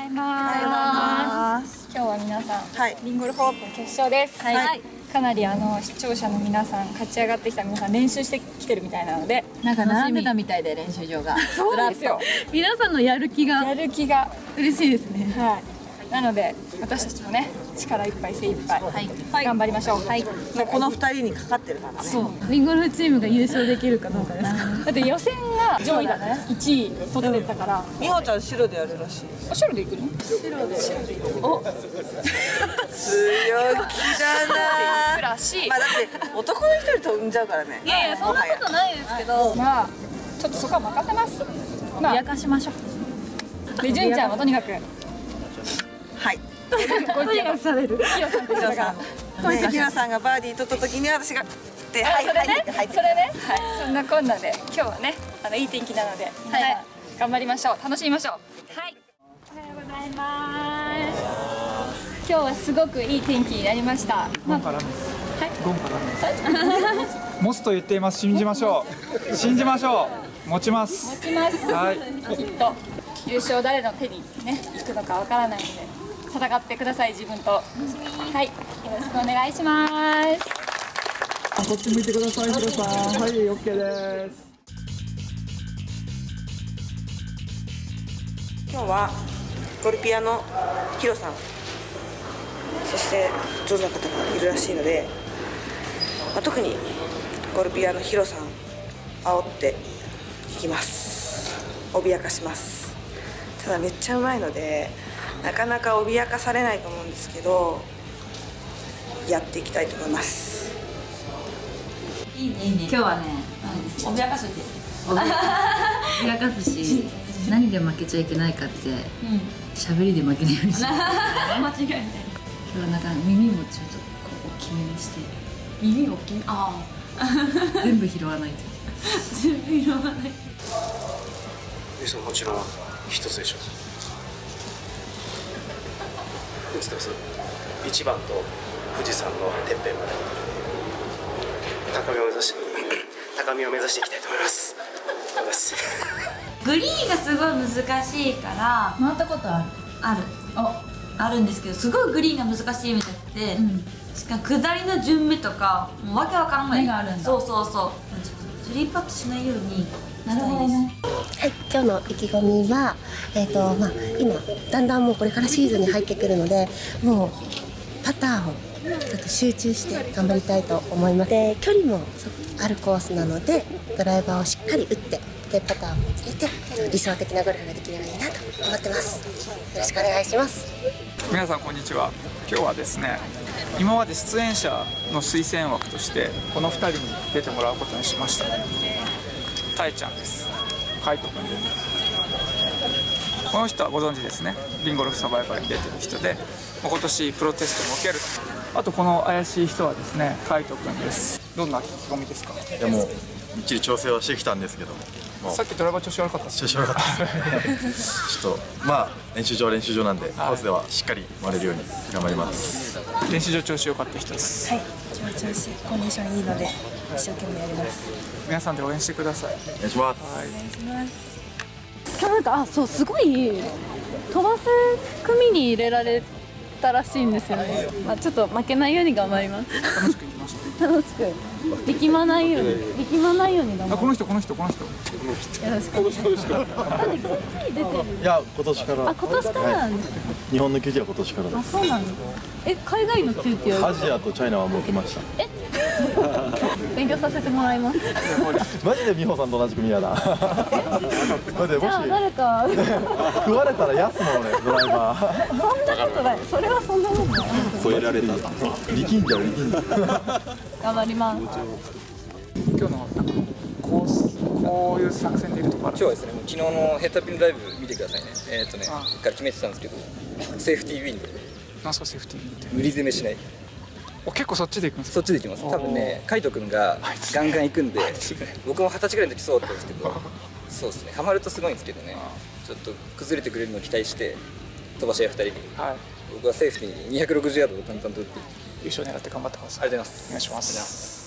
ざいます。今日は皆さん、はい、リンゴルフオープン決勝です、はい、はい、かなりあの視聴者の皆さん勝ち上がってきた皆さん練習してきてるみたいなのでなんか並んでたみたいで練習場が。そうですよ。皆さんのやる気がやる気が嬉しいですね。はいなので私たちもね力いっぱい精一杯、はい、頑張りましょう、はい、もうこの二人にかかってるからね。そう。ウィンゴルフチームが優勝できるかどうかです。か だって予選が上位だね。1位取ってたから。美穂ちゃん白でやるらしい。あ白でいくの？白で。白でお。強気だな。くらしまあだって男の人に飛んじゃうからね。いやいやそんなことないですけど。まあちょっとそこは任せます。まあ。やかしましょう。で純ちゃんはとにかくはい。ご意見される。ヒロさんとヒロさん。ね、ヒロさんがバーディー取った時に私が。で、はい、それ。ね、それ。ね、はい、そんなこんなで、今日はね、あのいい天気なので、はい、頑張りましょう、楽しみましょう。はい。おはようございます。今日はすごくいい天気になりました。ゴンからです。はい。ゴンからです。持つと言っています。信じましょう。信じましょう。持ちます。持ちます。はい。きっと優勝誰の手にね行くのかわからないので。戦ってください自分と。はい。よろしくお願いします。こっち向いてくださいヒロさん。はい OK です。今日はゴルピアのヒロさん。そして上手な方がいるらしいので、まあ、特にゴルピアのヒロさん煽っていきます。脅かします。ただめっちゃうまいのでなかなか脅かされないと思うんですけどやっていきたいと思います。いいねいいね。今日はね脅かすって。脅かすし 何で負けちゃいけないかって喋、うん、りで負けないようにし 間違いない。今日はなんか耳もちょっとこう大きめにして。耳大きめああ。全部拾わないと。全部拾わない。もちろん一つでしょ映ってます1番と富士山のてっぺんまで高みを目指し高みを目指していきたいと思います。グリーンがすごい難しいから回ったことある。あるあるんですけどすごいグリーンが難しいみたいで、うん、しかも下りの順目とかもうわけわかんない。があるんだ。そうそうそうスリーパットしないようになるほどね。はい、今日の意気込みは、えーとまあ、今、だんだんもうこれからシーズンに入ってくるのでもうパターをちょっと集中して頑張りたいと思います。で距離もあるコースなのでドライバーをしっかり打ってでパターを入れて理想的なゴルフができればいいなと思ってます。よろしくお願いします。皆さんこんにちは。今日はですね今まで出演者の推薦枠としてこの2人に出てもらうことにしました。たえちゃんです。海斗君この人はご存知ですね。リンゴルフサバイバルに出てる人で今年プロテストも受けるあとこの怪しい人はですね海斗君です。どんな意気込みですか？いやもうみっちり調整はしてきたんですけど。さっきドライバー調子悪かった調子悪かったですちょっとまあ練習場は練習場なんで、はい、コースではしっかり回れるように頑張ります。練習場調子良かった人です。はい。調子コンディションいいので一生懸命やります。皆さんで応援してください。お願いします、はい、お願いします今日なんかあそうすごい飛ばす組に入れられたらしいんですよね、まあ、ちょっと負けないように頑張ります。楽しくいきましょう。楽しく力まないように力まないように頑張る。この人この人この人。よろしく。お願いや今年から。あ今年からなんです日本の QT は今年からあそうなんです。え海外の QT は？アジアとチャイナはもう受けました。え？勉強させてもらいます。マジで美穂さんと同じ組やだマジでもし誰か。食われたら安のねドライバー。そんなことない。それはそんなことない。超えられた。力んじゃう力んじゃう。頑張ります。今日のコースこういう作戦でいるところ今日はですね昨日のヘッドピンライブ見てくださいね。えー、っとねから決めてたんですけどセーフティーウィンで何すかセーフティーウィンって。無理攻めしない。お結構そっちで行くんですそっちで行きます。多分ね海斗君がガンガン行くんで僕も二十歳ぐらいの時そうだったんですけど そうですね。ハマるとすごいんですけどね。ちょっと崩れてくれるのを期待して飛ばし合い2人に、はい、僕はセーフティーに260ヤードを淡々と打って。優勝狙って頑張ってくださいありがとうございます。お願いします。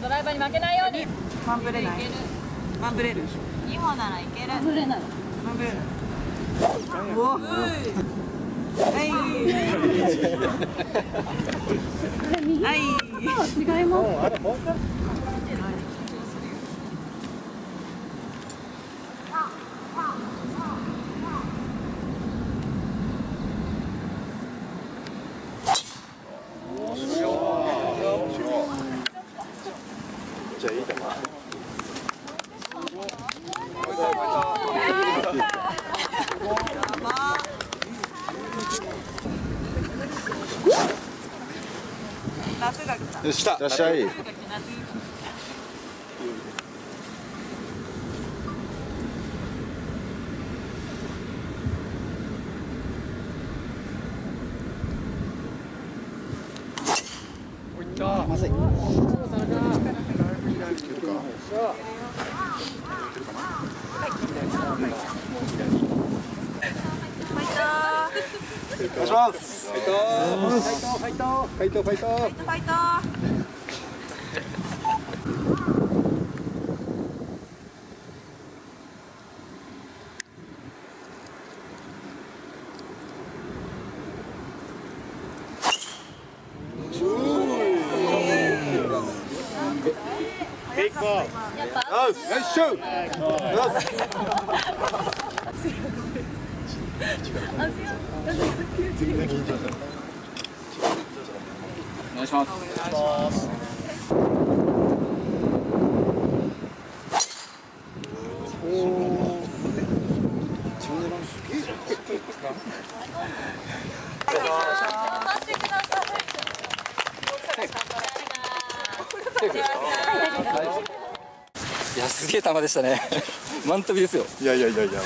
ドラライバーに負けないように。マンブレない。マンブレる2歩ならい。けるマンブレないはい。はい。違いますじゃあいいかな夏が来たよしいらっしゃいまずい。お願いします。ファイトファイトファイトファイトファイトシューナイスお願いしますいやすげえ球でしたね。満飛びですよ。いやいやいやいや、あ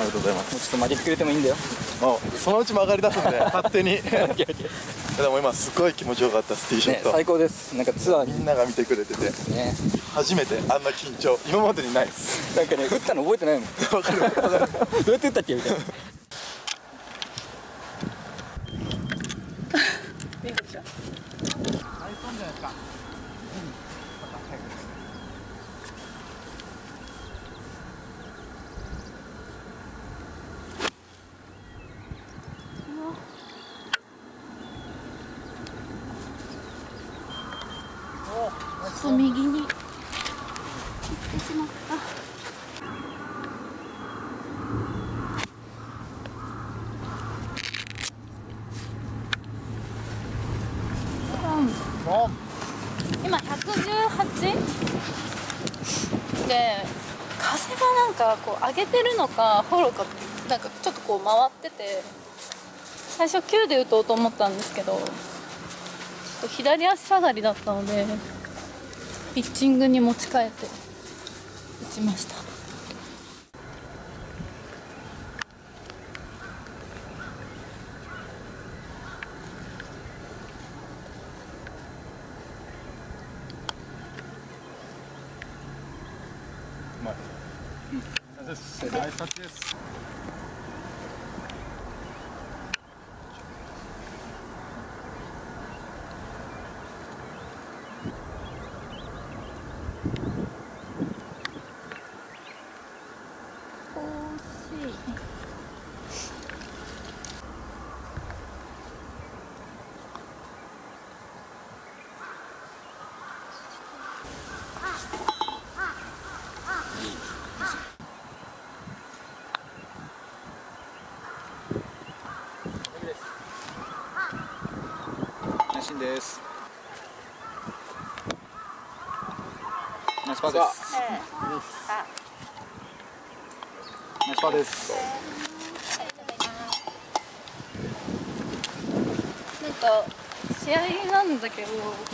りがとうございます。ちょっと負けてくれてもいいんだよ。あそのうち曲がり出すんで 勝手に。いやでも今すごい気持ちよかったですティーショット、ね最高です。なんかツアーに。みんなが見てくれてて。ね。初めてあんな緊張。今までにないです。なんかね打ったの覚えてないもん。わかるわかる。どうやって打ったっけみたいなそう右に。行ってしまった。今118で風がなんかこう上げてるのかフォローかなんかちょっとこう回ってて最初9で打とうと思ったんですけどちょっと左足下がりだったのでピッチングに持ち替えて打ちました。ナイスタッチですです。ナイスパーです。ナイスパーです。なんか試合なんだけど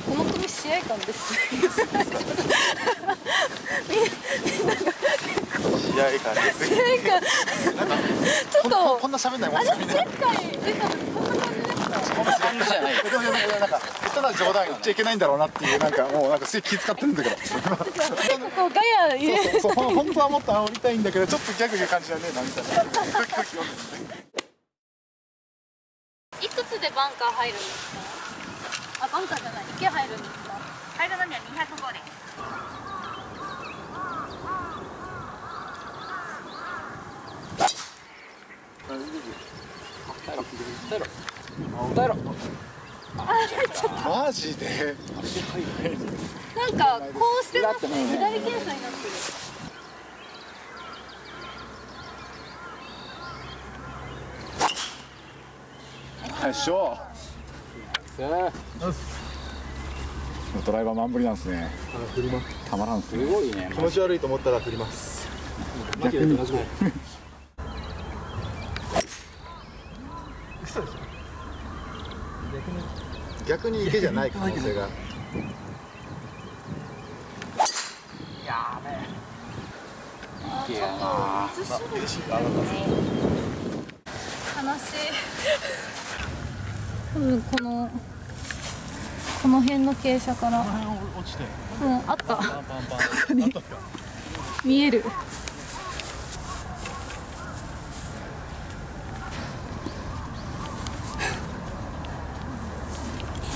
この組試合感です。試合感。です試合感ちょっと。こんな喋んないもんあれ前回出た時こんな感じ感じじゃないでもでもでもなんか下手な冗談言っちゃいけないんだろうなっていうなんかもうなんかすげえ気遣ってるんだけど。結構こうガヤ入れそうそうそう本当はもっと煽りたいんだけどちょっとギャグな感じじゃねえなみたいないくつでバンカー入るんですか？あバンカーじゃない池入るんですか？階段並みは205ですマジで？なんかこうしてます。ね左検査になってる。よいしょドライバー満振りなんですね。たまらんっすね。すごいね。気持ち悪いと思ったら振ります。逆に逆に池じゃない可能性が。悲しい。多分このこの辺の傾斜からうんあったここに見える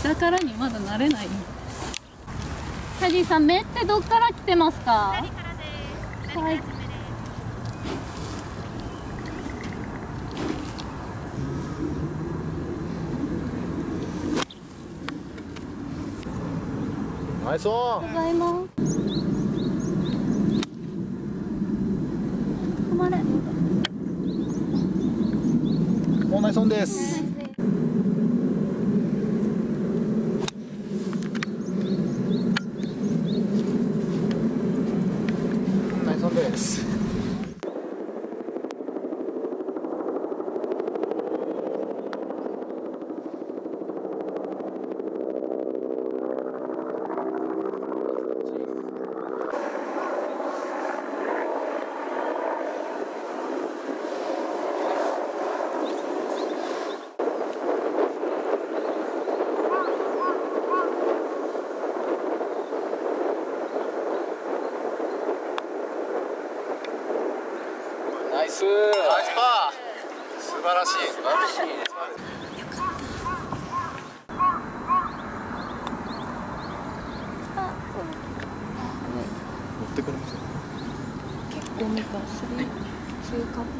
膝からにまだ慣れない。キャディさん目ってどっから来てますか？はい。ナイス。オンございます。止まれ。もうナイスオンですスナイスパー素晴らしい。素晴らしい持ってくれます結構見たスリーツーカップ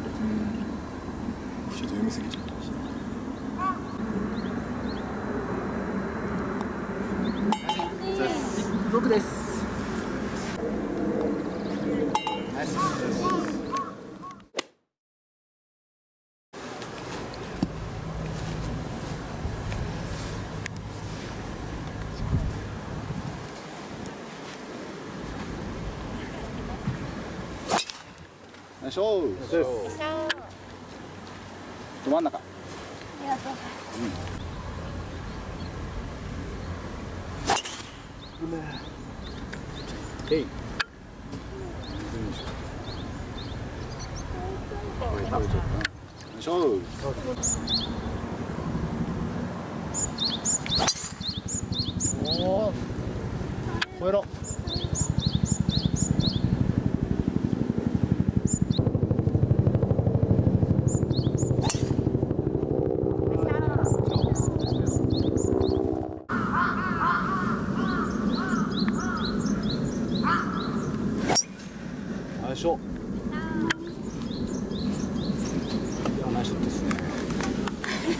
ちょっと読みすぎちゃった僕ですいしょど真ん。中ありがとうえいよいしょおお超えろよいしょいやナイスショットですねフ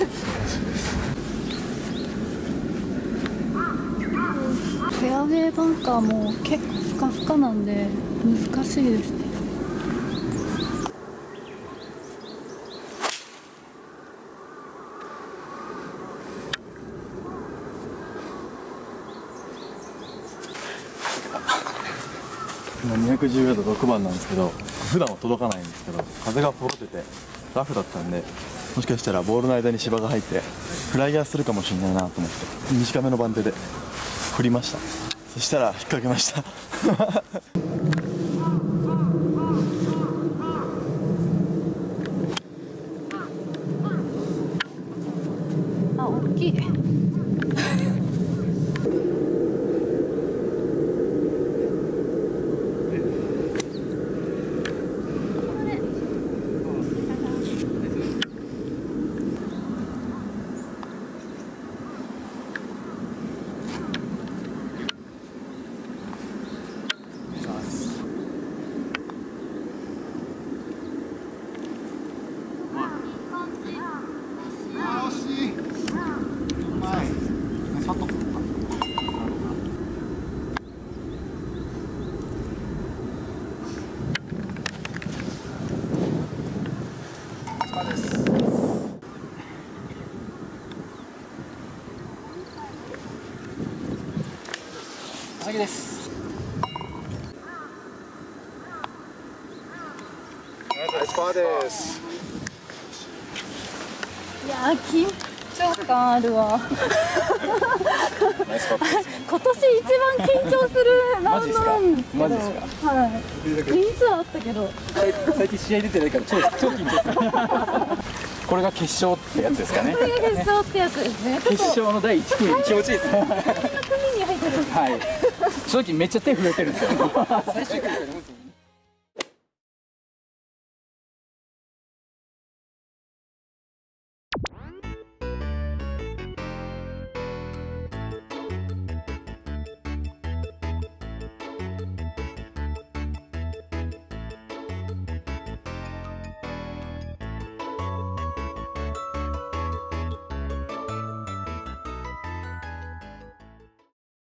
ェアウェイバンカーも結構ふかふかなんで難しいですね。今210ヤード6番なんですけど普段は届かないんですけど風がポロっててラフだったんでもしかしたらボールの間に芝が入ってフライヤーするかもしれないなと思って短めの番手で振りました。そしたら引っ掛けましたあ大きい先です。ナイスパーです。いやー緊張感あるわ。今年一番緊張する ラウンドなんですけど。マジっすか？はい。点数はあったけど。最近試合出てないから超超緊張する。これが決勝ってやつですかね。これが決勝ってやつですね。決勝の第1組。気持ちいいですね。組に入ってる。はい正直めっちゃ手震えてるんですよ。最終組